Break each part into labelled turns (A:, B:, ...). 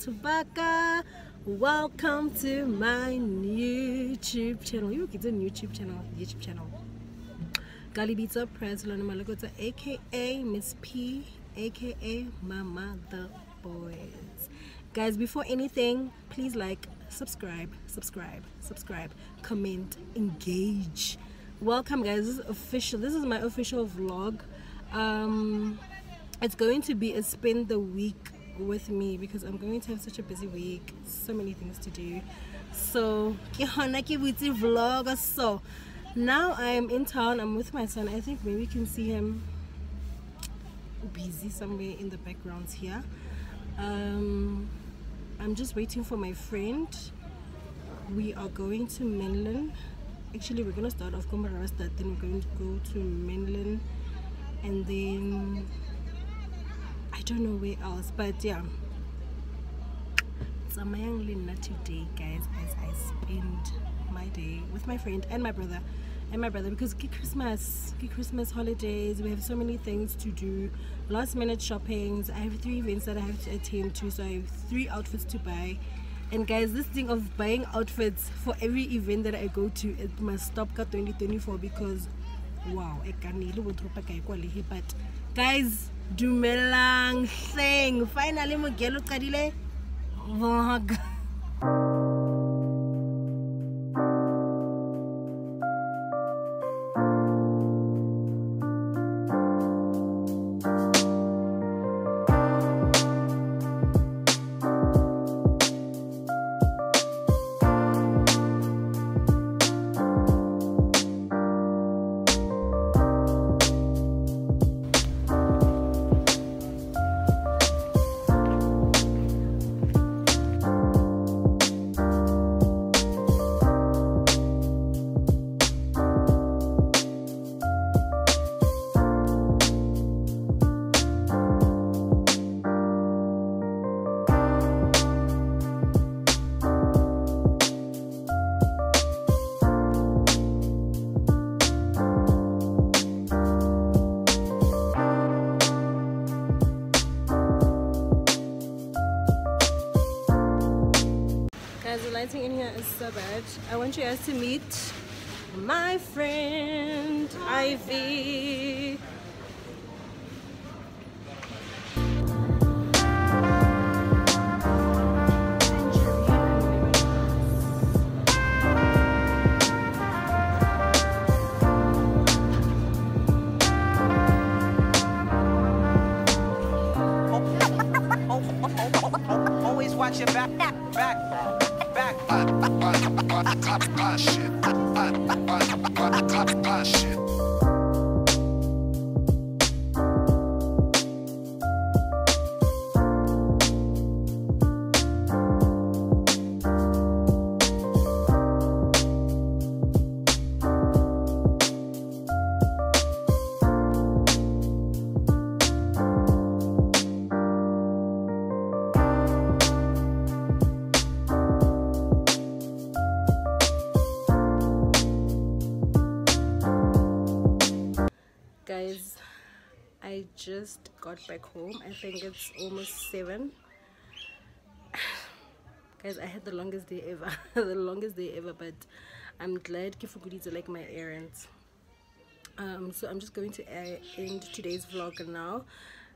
A: Batubaka. Welcome to my YouTube channel. You get a YouTube channel, YouTube channel. Galibita Preslana Malagota, aka Miss P, aka Mama the Boys. Guys, before anything, please like, subscribe, subscribe, subscribe, comment, engage. Welcome, guys. This is official. This is my official vlog. Um, it's going to be a spend the week with me because I'm going to have such a busy week, so many things to do. So, vlog. So, now I'm in town. I'm with my son. I think maybe you can see him busy somewhere in the background here. Um, I'm just waiting for my friend. We are going to Menlyn. Actually, we're gonna start off Komarasta, then we're going to go to Menlyn, and then I don't know where else. But yeah, it's a Lina today, guys, as I spend my day with my friend and my brother and my brother because get Christmas, get Christmas holidays. We have so many things to do. Last minute shoppings. I have three events that I have to attend to, so I have three outfits to buy. And guys, this thing of buying outfits for every event that I go to, it must stop 2024 because wow, I can't but guys, dumelang thing. Finally, mogelo qadile vlog. So bad. I want you guys to meet my friend Ivy.
B: Always watch your back shit.
A: Just got back home. I think it's almost seven. Guys i had the longest day ever. The longest day ever but i'm glad to like my errands. Um so i'm just going to end today's vlog now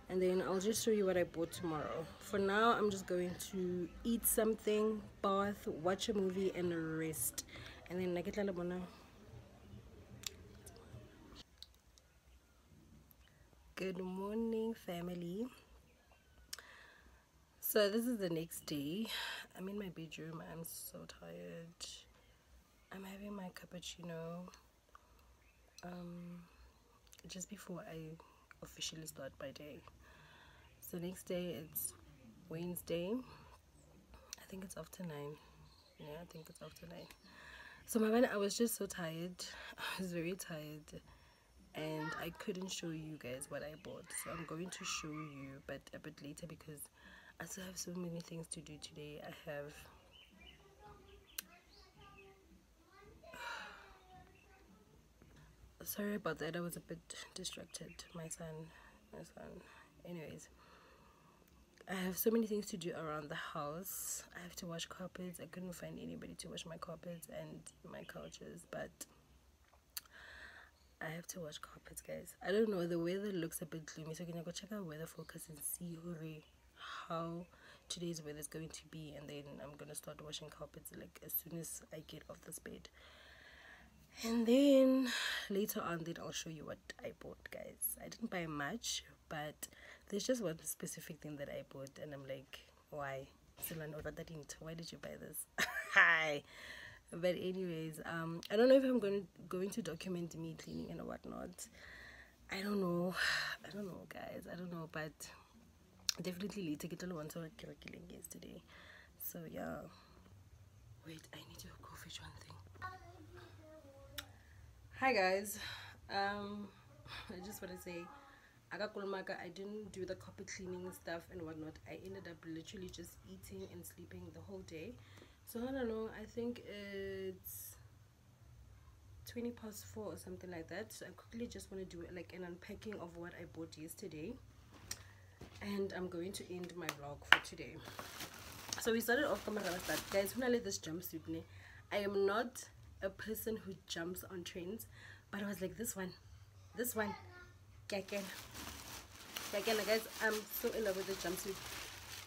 A: and then i'll just show you what i bought tomorrow. For now i'm just going to eat something bath watch a movie and rest. And then good morning family. So this is the next day. I'm in my bedroom. I'm so tired. I'm having my cappuccino um just before i officially start my day. So next day it's wednesday. I think it's after nine. Yeah i think it's after nine. So my man i was just so tired. I was very tired and I couldn't show you guys what I bought so I'm going to show you but a bit later because I still have so many things to do today I have sorry about that I was a bit distracted my son my son anyways I have so many things to do around the house. I have to wash carpets. I couldn't find anybody to wash my carpets and my couches, but I have to watch carpets, guys. I don't know. The weather looks a bit gloomy, so I'm gonna go check out weather focus and see how today's weather is going to be, and then I'm gonna start washing carpets like as soon as I get off this bed. And then later on, then I'll show you what I bought, guys. I didn't buy much, but there's just one specific thing that I bought, and I'm like, why? Why did you buy this? Hi. But anyways, um, I don't know if I'm going going to document me cleaning and whatnot. I don't know. I don't know, guys. I don't know, but definitely later get one to killing yesterday. So yeah. Wait, I need to go fetch one thing. Hi guys. Um, I just want to say i didn't do the carpet cleaning stuff and whatnot i ended up literally just eating and sleeping the whole day so i don't know i think it's 20 past 4 or something like that. So i quickly just want to do like an unpacking of what i bought yesterday. And i'm going to end my vlog for today. So we started off camera that guys when i let this jumpsuit ne, i am not a person who jumps on trends but i was like this one this one again again guys i'm so in love with the jumpsuit.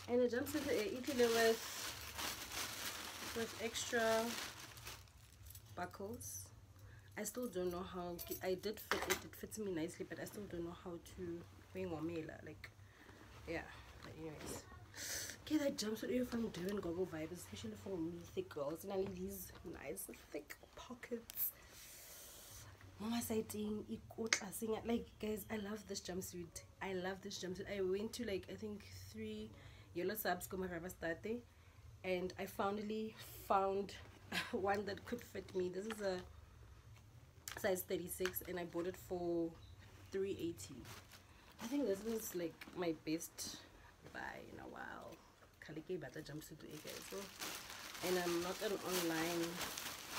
A: And the jumpsuit uh, it with with extra buckles. I still don't know how i did fit it it fits me nicely but i still don't know how to like yeah but anyways. Okay that jumpsuit if i'm doing goggle vibes especially for me thick girls and i need these nice thick pockets. Mama sighting like guys i love this jumpsuit. I love this jumpsuit. I went to like i think three yellow subs come state and i finally found one that could fit me. This is a size 36 and i bought it for 380 i think this was like my best buy in a while. Kalike bata jumpsuit so. And i'm not an online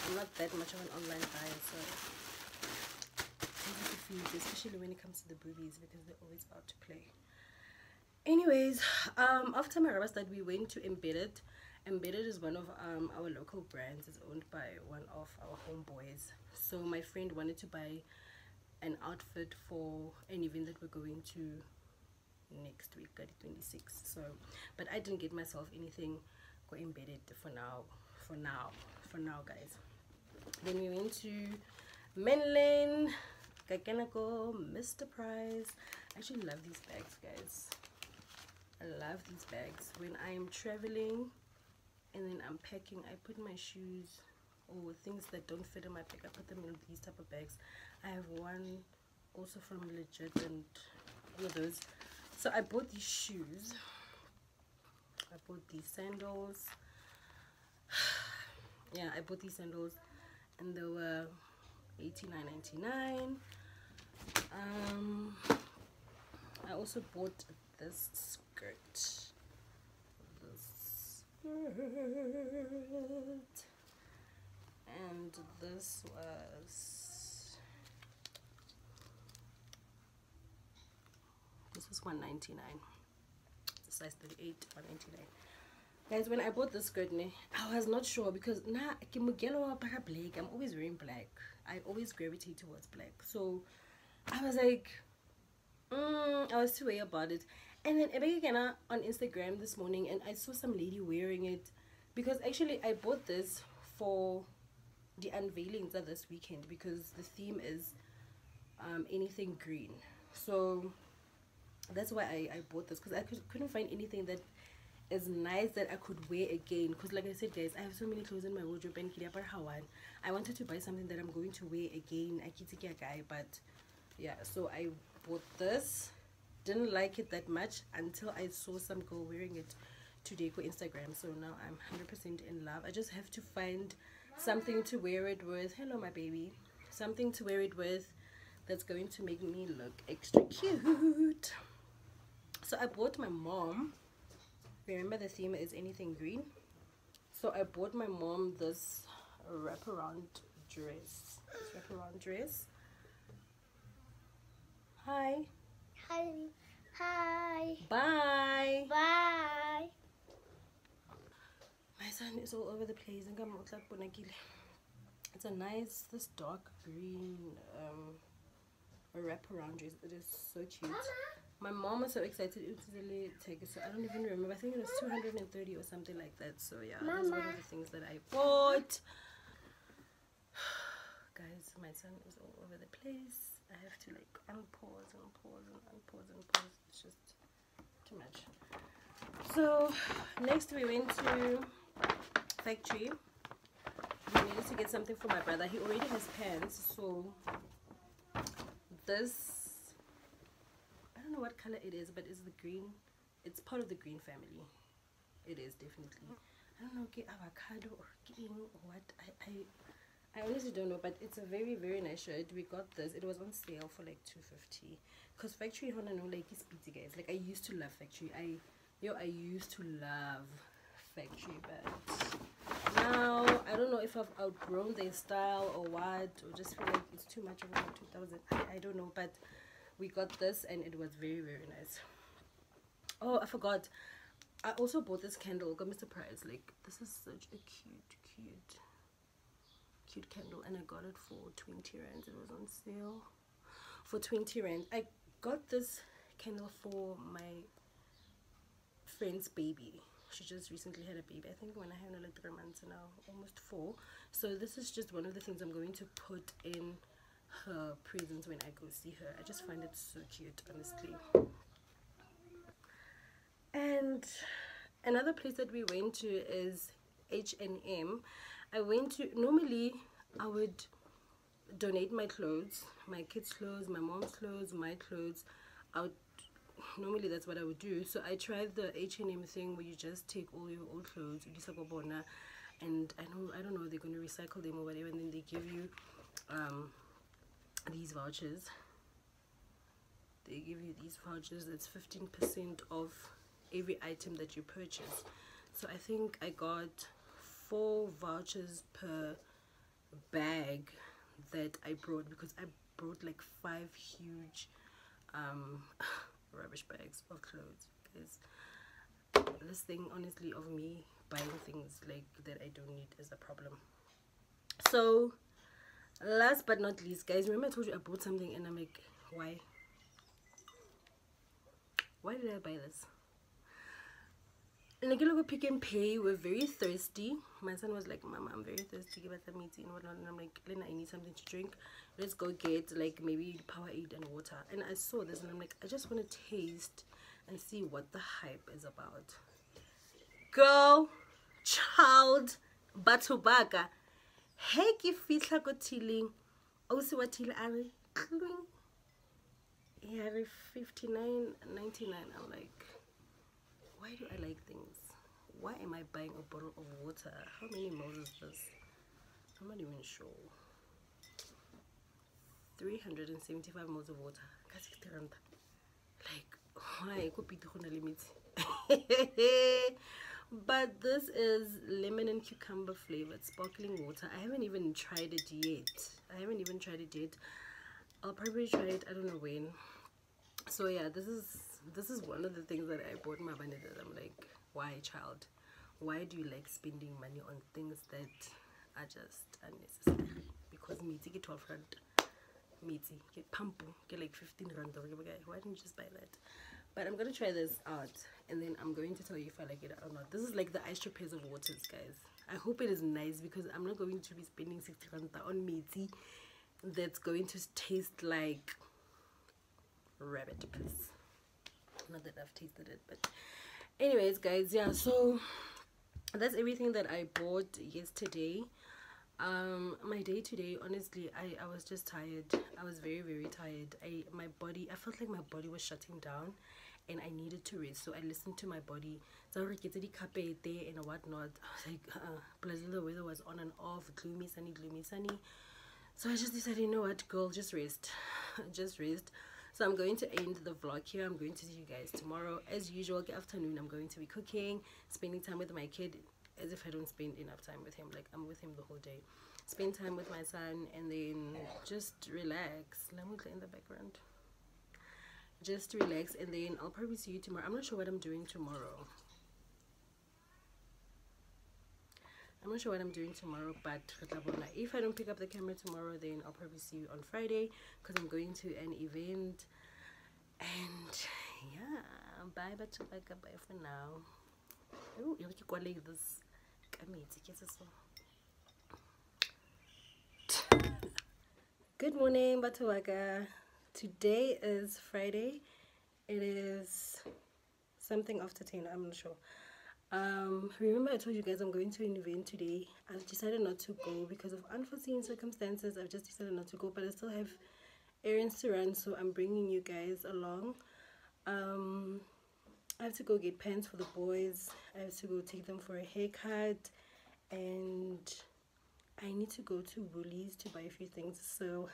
A: i'm not that much of an online buyer so. Especially when it comes to the boobies because they're always out to play. Anyways um after my rubber start we went to embedded embedded is one of um, our local brands it's owned by one of our homeboys so my friend wanted to buy an outfit for an event that we're going to next week 26 so but i didn't get myself anything go embedded for now for now for now guys then we went to Menlyn Gakenako, Mr. Price. I actually love these bags, guys. I love these bags. When I'm traveling and then I'm packing, I put my shoes or things that don't fit in my bag. I put them in these type of bags. I have one also from Legit and all of those. So I bought these shoes. I bought these sandals. yeah, I bought these sandals and they were 89.99 um i also bought this skirt and this was this was 199 size 38 199 guys when i bought this skirt i was not sure because black i'm always wearing black. I always gravitate towards black. So I was like, mm, I was too way about it. And then again on Instagram this morning and I saw some lady wearing it because actually I bought this for the unveilings of this weekend because the theme is um, anything green. So that's why I, I bought this because I could, couldn't find anything that is nice that I could wear again. Because like I said guys I have so many clothes in my wardrobe and I wanted to buy something that I'm going to wear again. But yeah so i bought this didn't like it that much until i saw some girl wearing it today for instagram. So now i'm 100% in love. I just have to find something to wear it with. Hello my baby. Something to wear it with that's going to make me look extra cute. So i bought my mom remember the theme is anything green? So i bought my mom this wraparound dress. This wraparound dress. Hi.
C: Hi. Hi. Bye. Bye.
A: My son is all over the place. It's a nice, this dark green um, wrap around dress. It is so cute. Mama. My mom was so excited. It was really take so I don't even remember. I think it was 230 or something like that. So yeah, Mama. that's one of the things that I bought. Guys, my son is all over the place i have to like unpause and pause and unpause and pause. It's just too much. So next we went to factory we needed to get something for my brother. He already has pants so this i don't know what color it is but it's the green it's part of the green family. It is definitely. I don't know okay avocado or king or what. I i I honestly don't know, but it's a very very nice shirt. We got this. It was on sale for like two fifty. Cause factory Honda no like is pizza guys. Like I used to love factory. I yo I used to love factory, but now I don't know if I've outgrown their style or what, or just feel like it's too much of a two thousand. I, I don't know, but we got this and it was very very nice. Oh, I forgot. I also bought this candle. Got me Price. Like this is such a cute cute cute candle and I got it for 20 rand it was on sale for 20 rand I got this candle for my friend's baby. She just recently had a baby. I think when I had her like three months now almost four. So this is just one of the things I'm going to put in her presents when I go see her. I just find it so cute honestly. And another place that we went to is H&M I went to normally I would donate my clothes, my kids' clothes, my mom's clothes, my clothes. I would normally that's what I would do. So I tried the H and M thing where you just take all your old clothes, and I know I don't know they're gonna recycle them or whatever, and then they give you um, these vouchers. They give you these vouchers. That's fifteen percent of every item that you purchase. So I think I got four vouchers per bag that I brought because I brought like five huge um, rubbish bags of clothes because this thing honestly of me buying things like that I don't need is a problem. So last but not least guys remember I told you I bought something and I'm like why? Why did I buy this and again, Pick n Pay, we're very thirsty. My son was like, Mama, I'm very thirsty. Give us a meeting and whatnot. And I'm like, Lena, I need something to drink. Let's go get like maybe Powerade and water. And I saw this and I'm like, I just want to taste and see what the hype is about. Girl, child, batubaka. Hey, ke fihla ko tilling. O se wa tile a re Yeah, 59.99. I'm like why do I like things? Why am I buying a bottle of water? How many mils is this? I'm not even sure. 375 mils of water. Like, why? but this is lemon and cucumber flavored sparkling water. I haven't even tried it yet. I haven't even tried it yet. I'll probably try it, I don't know when. So yeah, this is this is one of the things that I bought my bandit I'm like, why child? Why do you like spending money on things that are just unnecessary? Because me get 12 rand. Meaty, get pampu, get like 15 rand. Why didn't you just buy that? But I'm gonna try this out and then I'm going to tell you if I like it or not. This is like the Ice Tropez of waters, guys. I hope it is nice because I'm not going to be spending 60 rand on meaty that's going to taste like rabbit piss. Not that I've tasted it but anyways guys yeah so that's everything that I bought yesterday. Um my day today honestly I, I was just tired. I was very very tired. I my body I felt like my body was shutting down and I needed to rest. So I listened to my body. So I get the and whatnot. I was like uh, plus the weather was on and off gloomy sunny gloomy sunny. So I just decided you know what girl just rest. Just rest so i'm going to end the vlog here. I'm going to see you guys tomorrow. As usual Good afternoon. I'm going to be cooking spending time with my kid as if i don't spend enough time with him. Like i'm with him the whole day. Spend time with my son and then just relax. Let me in the background. Just relax and then i'll probably see you tomorrow. I'm not sure what i'm doing tomorrow I'm not sure what I'm doing tomorrow, but if I don't pick up the camera tomorrow, then I'll probably see you on Friday because I'm going to an event. And yeah, bye, but bye for now. Oh, you like this. Good morning, Batuwaka. Today is Friday. It is something after 10, I'm not sure. Um, remember I told you guys I'm going to an event today. I've decided not to go because of unforeseen circumstances. I've just decided not to go, but I still have errands to run, so I'm bringing you guys along. Um, I have to go get pants for the boys. I have to go take them for a haircut, and I need to go to Woolies to buy a few things. So,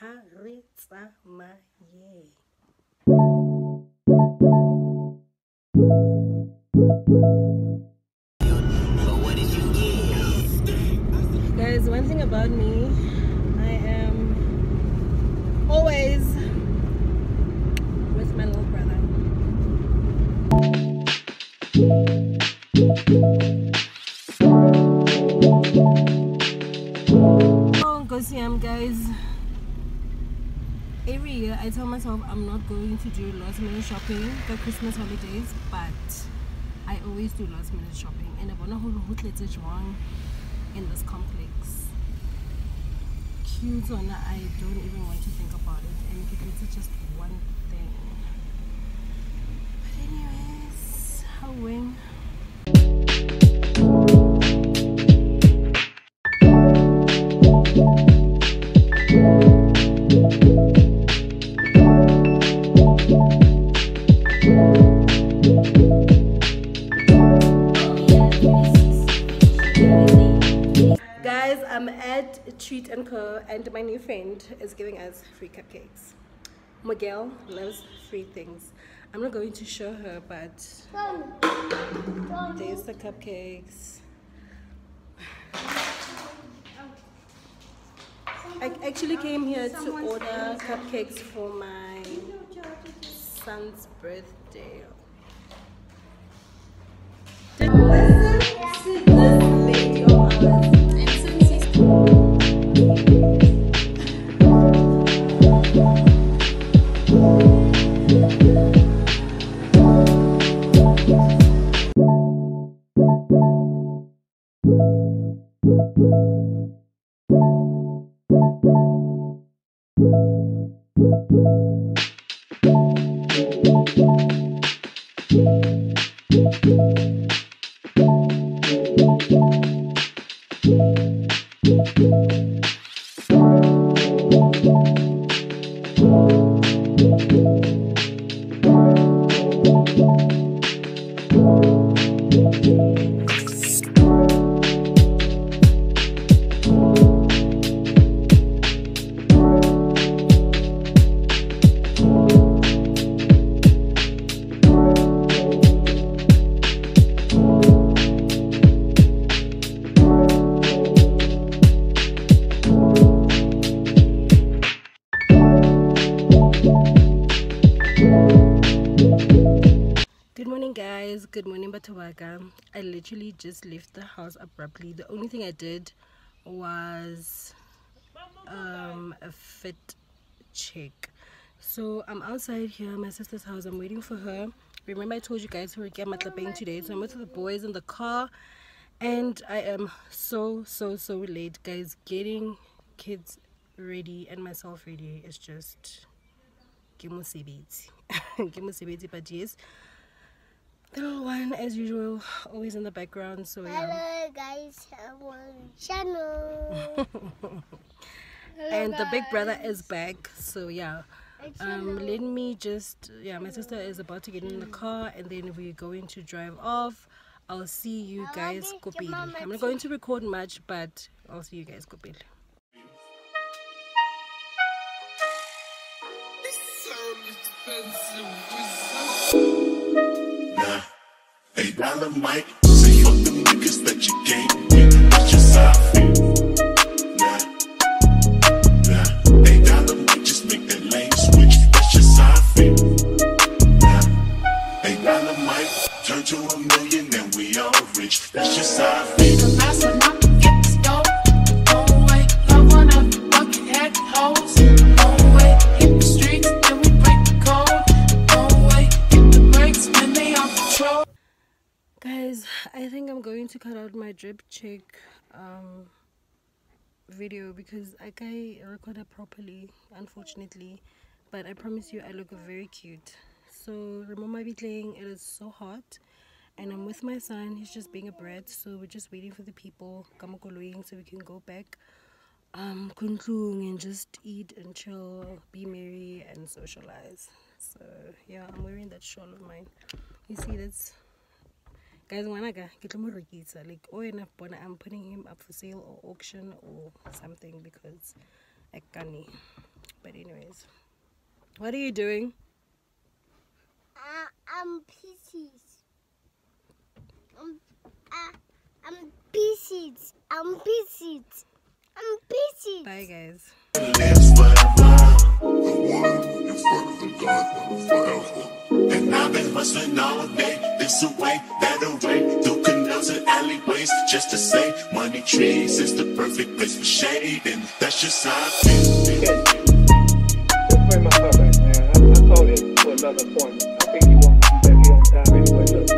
A: haritsa yay. Guys, one thing about me, I am always with my little brother. Oh, go see him, guys. Every year, I tell myself I'm not going to do last minute shopping for Christmas holidays, but I always do last minute shopping. And I want to wrong in this complex. Cute on I don't even want to think about it, and it's just one thing. But anyways, how wing. Treat and Co. and my new friend is giving us free cupcakes. Miguel loves free things. I'm not going to show her, but there's the cupcakes. I actually came here to order cupcakes for my son's birthday. Listen to this lady of ours. Morning, guys. Good morning, Batawaga. I literally just left the house abruptly. The only thing I did was um, a fit check. So I'm outside here, my sister's house. I'm waiting for her. Remember, I told you guys we're at Matlapeng today. So I'm with the boys in the car, and I am so so so late, guys. Getting kids ready and myself ready is just. Ke mosebetsi, but yes little one as usual always in the background so yeah.
C: Hello guys, I'm channel.
A: and the big brother is back so yeah. Um let me just yeah my sister is about to get in the car and then we're going to drive off. I'll see you guys kopile i'm not going to record much but i'll see you guys kopile
D: Hey, dollar Mike, say fuck them niggas that you can't. That's just how I feel. Nah, nah. Hey, dollar Mike, just make that lane switch. That's. Nah. Hey, turn to a million and we all rich. That's just how I feel.
A: Cut out my drip check um, video because I can't record it properly, unfortunately. But I promise you, I look very cute. So remember me playing. It is so hot, and I'm with my son. He's just being a brat. So we're just waiting for the people so we can go back um and just eat and chill, be merry and socialize. So yeah, I'm wearing that shawl of mine. You see, that's guys ngwanaka ke tlo mo rekisa like o ena bona i'm putting him up for sale or auction or something because I can't. but anyways what are you doing
C: Uh, I'm pieces. I'm, uh, I'm pieces. I'm pieces. I'm pieces.
A: bye guys
D: lives forever. The one is forever, God forever. And I've been hustling all day, this away, that away, through canals and alleyways, just to say, money trees is the perfect place for shade, and that's just how I feel.
E: Bring my car back, man. I, I called in for another appointment. I think you back here on time anyway. Look,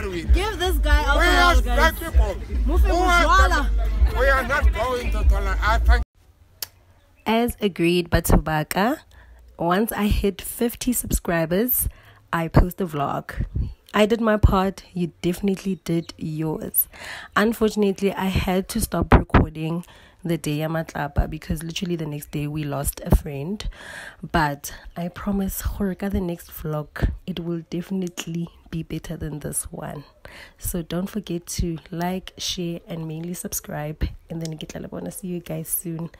F: Unnecessary.
A: give this guy
F: We
A: alcohol
F: as black
A: guys
F: people,
A: Mufe
F: who are
A: Mujwala.
F: the- we are not going to tolerate. I thank
A: As agreed, Batubaka, once I hit 50 subscribers, I post a vlog. I did my part, you definitely did yours. Unfortunately, I had to stop recording the day Yamatlapa because literally the next day we lost a friend. But I promise, Horika, the next vlog, it will definitely be better than this one. So don't forget to like, share, and mainly subscribe. And then get see you guys soon.